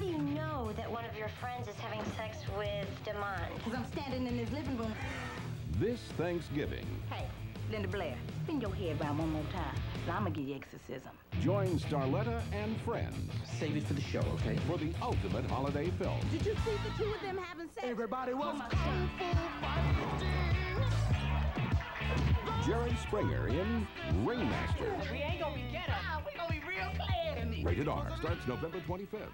do you know that one of your friends is having sex with Demond? Because I'm standing in his living room. This Thanksgiving, Hey, Linda Blair, spin your head around one more time. Now I'm going to give you exorcism. join Starletta and friends Save it for the show, okay? for the ultimate holiday film. Did you see the two of them having sex? Everybody was Oh, kung fu Jerry Springer in Ringmaster. We ain't gonna be ghetto. We gonna be real glad. Rated R. Starts November 25th.